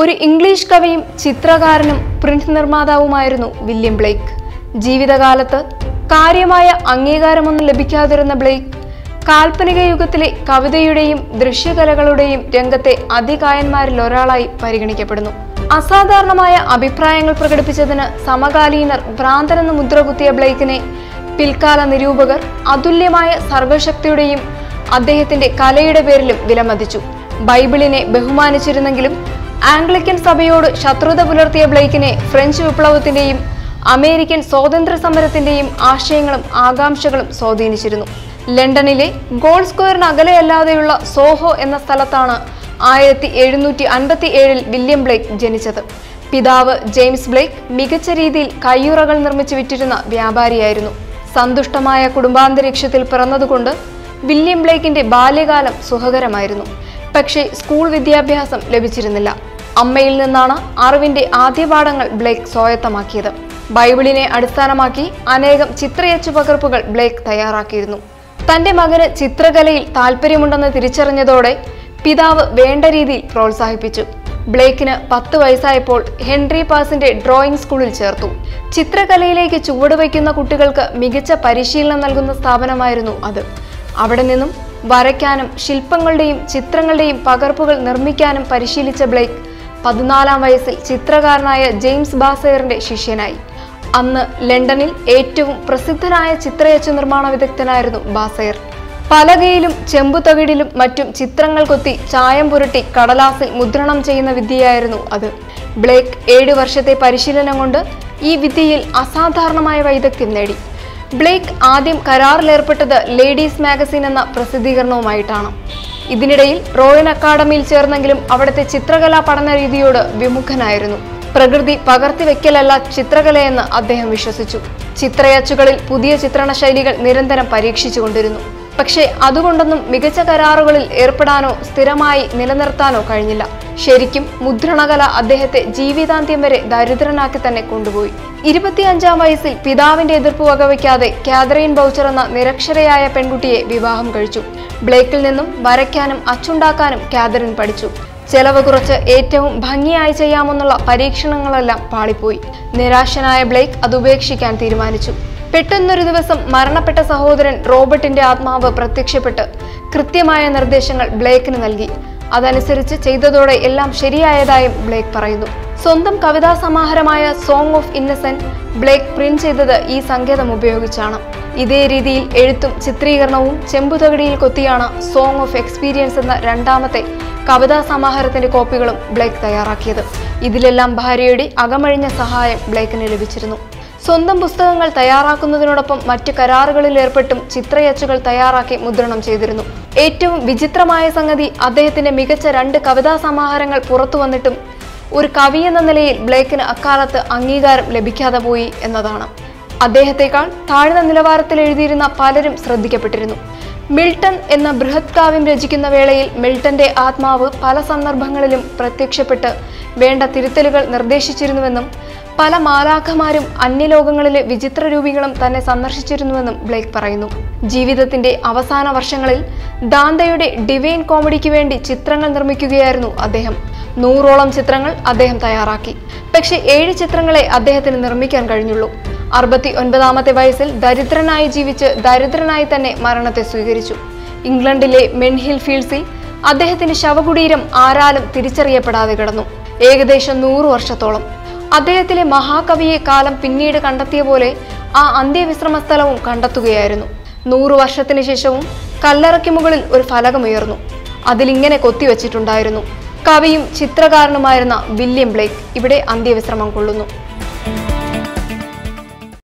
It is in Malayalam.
ഒരു ഇംഗ്ലീഷ് കവിയും ചിത്രകാരനും പ്രിന്റ് നിർമ്മാതാവുമായിരുന്നു വില്യം ബ്ലേക്ക്. ജീവിതകാലത്ത് കാര്യമായ അംഗീകാരമൊന്നും ലഭിക്കാതിരുന്ന ബ്ലേക്ക് കാൽപ്പനിക യുഗത്തിലെ കവിതയുടെയും ദൃശ്യകലകളുടെയും രംഗത്തെ അതികായന്മാരിൽ ഒരാളായി പരിഗണിക്കപ്പെടുന്നു. അസാധാരണമായ അഭിപ്രായങ്ങൾ പ്രകടിപ്പിച്ചതിന് സമകാലീനർ ഭ്രാന്തനെന്ന് മുദ്രകുത്തിയ ബ്ലേക്കിനെ പിൽക്കാല നിരൂപകർ അതുല്യമായ സർവശക്തിയുടെയും അദ്ദേഹത്തിന്റെ കലയുടെ പേരിലും വിലമതിച്ചു. ബൈബിളിനെ ബഹുമാനിച്ചിരുന്നെങ്കിലും ആംഗ്ലിക്കൻ സഭയോട് ശത്രുത പുലർത്തിയ ബ്ലേക്കിനെ ഫ്രഞ്ച് വിപ്ലവത്തിന്റെയും അമേരിക്കൻ സ്വാതന്ത്ര്യ സമരത്തിന്റെയും ആശയങ്ങളും ആകാംക്ഷകളും സ്വാധീനിച്ചിരുന്നു. ലണ്ടനിലെ ഗോൾ സ്ക്വയറിന് അകലെയല്ലാതെയുള്ള സോഹോ എന്ന സ്ഥലത്താണ് ആയിരത്തി എഴുന്നൂറ്റി അൻപത്തി ഏഴിൽ വില്യം ബ്ലേക്ക് ജനിച്ചത്. പിതാവ് ജെയിംസ് ബ്ലേക്ക് മികച്ച രീതിയിൽ കയ്യുറകൾ നിർമ്മിച്ചു വിറ്റിരുന്ന വ്യാപാരിയായിരുന്നു. സന്തുഷ്ടമായ കുടുംബാന്തരീക്ഷത്തിൽ പിറന്നതുകൊണ്ട് വില്യം ബ്ലേക്കിന്റെ ബാല്യകാലം സുഖകരമായിരുന്നു. പക്ഷേ സ്കൂൾ വിദ്യാഭ്യാസം ലഭിച്ചിരുന്നില്ല. അമ്മയിൽ നിന്നാണ് അറിവിന്റെ ആദ്യ പാഠങ്ങൾ ബ്ലേക്ക് സ്വായത്തമാക്കിയത്. ബൈബിളിനെ അടിസ്ഥാനമാക്കി അനേകം ചിത്രയച്ചു പകർപ്പുകൾ ബ്ലേക്ക് തയ്യാറാക്കിയിരുന്നു. തന്റെ മകന് ചിത്രകലയിൽ താല്പര്യമുണ്ടെന്ന് തിരിച്ചറിഞ്ഞതോടെ പിതാവ് വേണ്ട രീതിയിൽ പ്രോത്സാഹിപ്പിച്ചു. ബ്ലേക്കിന് പത്ത് വയസ്സായപ്പോൾ ഹെൻറി പാസിന്റെ ഡ്രോയിങ് സ്കൂളിൽ ചേർത്തു. ചിത്രകലയിലേക്ക് ചുവടുവയ്ക്കുന്ന കുട്ടികൾക്ക് മികച്ച പരിശീലനം നൽകുന്ന സ്ഥാപനമായിരുന്നു അത്. അവിടെ നിന്നും വരയ്ക്കാനും ശില്പങ്ങളുടെയും ചിത്രങ്ങളുടെയും പകർപ്പുകൾ നിർമ്മിക്കാനും പരിശീലിച്ച ബ്ലേക്ക് പതിനാലാം വയസ്സിൽ ചിത്രകാരനായ ജെയിംസ് ബാസയറിന്റെ ശിഷ്യനായി. അന്ന് ലണ്ടനിൽ ഏറ്റവും പ്രസിദ്ധനായ ചിത്രയച്ചു നിർമ്മാണ വിദഗ്ധനായിരുന്നു ബാസയർ പലകയിലും ചെമ്പുതകിടിലും മറ്റും ചിത്രങ്ങൾ കൊത്തി ചായം പുരട്ടി കടലാസിൽ മുദ്രണം ചെയ്യുന്ന വിദ്യയായിരുന്നു അത്. ബ്ലേക്ക് ഏഴു വർഷത്തെ പരിശീലനം കൊണ്ട് ഈ വിദ്യയിൽ അസാധാരണമായ വൈദഗ്ധ്യം നേടി. ബ്ലേക്ക് ആദ്യം കരാറിലേർപ്പെട്ടത് ലേഡീസ് മാഗസിൻ എന്ന പ്രസിദ്ധീകരണവുമായിട്ടാണ്. ഇതിനിടയിൽ റോയൽ അക്കാദമിയിൽ ചേർന്നെങ്കിലും അവിടുത്തെ ചിത്രകലാ പഠന രീതിയോട് വിമുഖനായിരുന്നു. പ്രകൃതി പകർത്തിവെക്കലല്ല ചിത്രകലയെന്ന് അദ്ദേഹം വിശ്വസിച്ചു. ചിത്രയച്ചുകളിൽ പുതിയ ചിത്രണ ശൈലികൾ നിരന്തരം പരീക്ഷിച്ചുകൊണ്ടിരുന്നു. പക്ഷേ അതുകൊണ്ടൊന്നും മികച്ച കരാറുകളിൽ ഏർപ്പെടാനോ സ്ഥിരമായി നിലനിർത്താനോ കഴിഞ്ഞില്ല. ശരിക്കും മുദ്രണകല അദ്ദേഹത്തെ ജീവിതാന്ത്യം വരെ ദരിദ്രനാക്കി തന്നെ കൊണ്ടുപോയി. ഇരുപത്തിയഞ്ചാം വയസ്സിൽ പിതാവിന്റെ എതിർപ്പ് വകവയ്ക്കാതെ കാതറീൻ ബൗച്ചർ എന്ന നിരക്ഷരയായ പെൺകുട്ടിയെ വിവാഹം കഴിച്ചു. ബ്ലേക്കിൽ നിന്നും വരയ്ക്കാനും അച്ചുണ്ടാക്കാനും കാതറിൻ പഠിച്ചു. ചെലവ് കുറച്ച് ഏറ്റവും ഭംഗിയായി ചെയ്യാമെന്നുള്ള പരീക്ഷണങ്ങളെല്ലാം പാളിപ്പോയി. നിരാശനായ ബ്ലേക്ക് അത് ഉപേക്ഷിക്കാൻ തീരുമാനിച്ചു. പെട്ടെന്നൊരു ദിവസം മരണപ്പെട്ട സഹോദരൻ റോബർട്ടിന്റെ ആത്മാവ് പ്രത്യക്ഷപ്പെട്ട് കൃത്യമായ നിർദ്ദേശങ്ങൾ ബ്ലേക്കിന് നൽകി. അതനുസരിച്ച് ചെയ്തതോടെ എല്ലാം ശരിയായതായും ബ്ലേക്ക് പറയുന്നു. സ്വന്തം കവിതാ സമാഹാരമായ song of innocence Blake print ചെയ്തത് ഈ സങ്കേതം ഉപയോഗിച്ചാണ്. ഇതേ രീതിയിൽ എഴുത്തും ചിത്രീകരണവും ചെമ്പുതകടിയിൽ കൊത്തിയാണ് സോങ് ഓഫ് എക്സ്പീരിയൻസ് എന്ന രണ്ടാമത്തെ കവിതാ സമാഹാരത്തിന്റെ കോപ്പികളും ബ്ലേക്ക് തയ്യാറാക്കിയത്. ഇതിലെല്ലാം ഭാര്യയുടെ അകമഴിഞ്ഞ സഹായം ബ്ലേക്കിന് ലഭിച്ചിരുന്നു. സ്വന്തം പുസ്തകങ്ങൾ തയ്യാറാക്കുന്നതിനോടൊപ്പം മറ്റ് കരാറുകളിൽ ഏർപ്പെട്ടും ചിത്രയച്ചുകൾ തയ്യാറാക്കി മുദ്രണം ചെയ്തിരുന്നു. ഏറ്റവും വിചിത്രമായ സംഗതി അദ്ദേഹത്തിന്റെ മികച്ച രണ്ട് കവിതാ സമാഹാരങ്ങൾ പുറത്തു വന്നിട്ടും ഒരു കവി എന്ന നിലയിൽ ബ്ലേക്കിന് അക്കാലത്ത് അംഗീകാരം ലഭിക്കാതെ പോയി എന്നതാണ്. അദ്ദേഹത്തെക്കാൾ താഴ്ന്ന നിലവാരത്തിൽ എഴുതിയിരുന്ന പലരും ശ്രദ്ധിക്കപ്പെട്ടിരുന്നു. മിൽട്ടൺ എന്ന ബൃഹത് കാവ്യം രചിക്കുന്ന വേളയിൽ മിൽട്ടന്റെ ആത്മാവ് പല സന്ദർഭങ്ങളിലും പ്രത്യക്ഷപ്പെട്ട് വേണ്ട തിരുത്തലുകൾ നിർദ്ദേശിച്ചിരുന്നുവെന്നും പല മാലാഖമാരും അന്യലോകങ്ങളിലെ വിചിത്ര രൂപികളും തന്നെ സന്ദർശിച്ചിരുന്നുവെന്നും ബ്ലേക്ക് പറയുന്നു. ജീവിതത്തിന്റെ അവസാന വർഷങ്ങളിൽ ദാന്തയുടെ ഡിവൈൻ കോമഡിക്ക് വേണ്ടി ചിത്രങ്ങൾ നിർമ്മിക്കുകയായിരുന്നു അദ്ദേഹം. നൂറോളം ചിത്രങ്ങൾ അദ്ദേഹം തയ്യാറാക്കി. പക്ഷേ ഏഴ് ചിത്രങ്ങളെ അദ്ദേഹത്തിന് നിർമ്മിക്കാൻ കഴിഞ്ഞുള്ളൂ. അറുപത്തി ഒൻപതാമത്തെ വയസ്സിൽ ദരിദ്രനായി ജീവിച്ച് ദരിദ്രനായി തന്നെ മരണത്തെ സ്വീകരിച്ചു. ഇംഗ്ലണ്ടിലെ മെൻഹിൽ ഫീൽഡ്സിൽ അദ്ദേഹത്തിന്റെ ശവകുടീരം ആരാലും തിരിച്ചറിയപ്പെടാതെ കിടന്നു. ഏകദേശം നൂറു വർഷത്തോളം. അദ്ദേഹത്തിലെ മഹാകവിയെ കാലം പിന്നീട് കണ്ടെത്തിയ പോലെ ആ അന്ത്യവിശ്രമ സ്ഥലവും കണ്ടെത്തുകയായിരുന്നു. നൂറു വർഷത്തിന് ശേഷവും കല്ലറയ്ക്ക് മുകളിൽ ഒരു ഫലകമുയർന്നു. അതിലിങ്ങനെ കൊത്തിവെച്ചിട്ടുണ്ടായിരുന്നു. കവിയും ചിത്രകാരനുമായിരുന്ന വില്യം ബ്ലേക്ക് ഇവിടെ അന്ത്യവിശ്രമം കൊള്ളുന്നു.